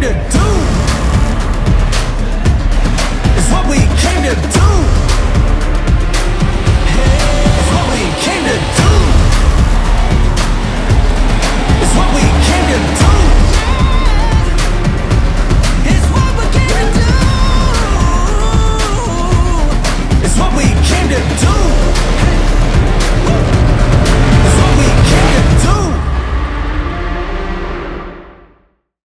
to do.